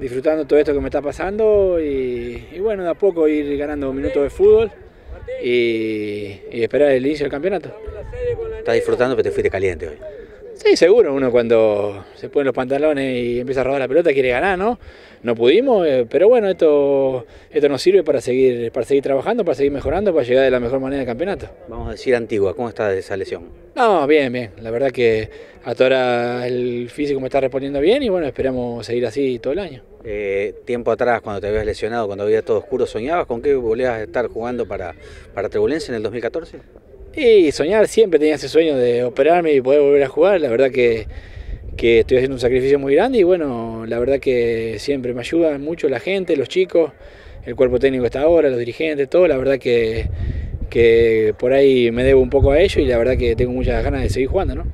disfrutando todo esto que me está pasando y, y bueno, de a poco ir ganando minutos de fútbol y, y esperar el inicio del campeonato. Estás disfrutando, pero te fuiste caliente hoy. Sí, seguro, uno cuando se pone los pantalones y empieza a rodar la pelota quiere ganar, ¿no? No pudimos, eh, pero bueno, esto, esto nos sirve para seguir, para seguir trabajando, para seguir mejorando, para llegar de la mejor manera al campeonato. Vamos a decir Antigua, ¿cómo está de esa lesión? No, bien, bien. La verdad que hasta ahora el físico me está respondiendo bien y bueno, esperamos seguir así todo el año. Eh, tiempo atrás, cuando te habías lesionado, cuando había todo oscuro, ¿soñabas con qué volvías a estar jugando para, para Trebulense en el 2014? Y soñar, siempre tenía ese sueño de operarme y poder volver a jugar. La verdad que, que estoy haciendo un sacrificio muy grande y bueno, la verdad que siempre me ayuda mucho la gente, los chicos, el cuerpo técnico está ahora, los dirigentes, todo. La verdad que, que por ahí me debo un poco a ello y la verdad que tengo muchas ganas de seguir jugando, ¿no?